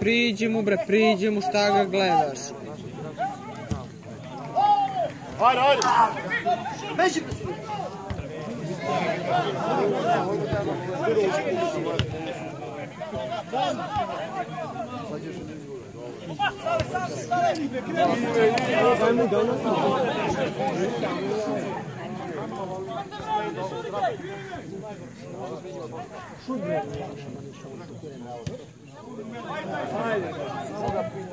Priđi mu bre, priđi mu šta ga gledaš. Ajde, ajde! Beži! Ajde.